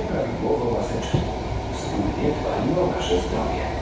prawidłowo maseczki. Wspólnie dbajmy o nasze zdrowie.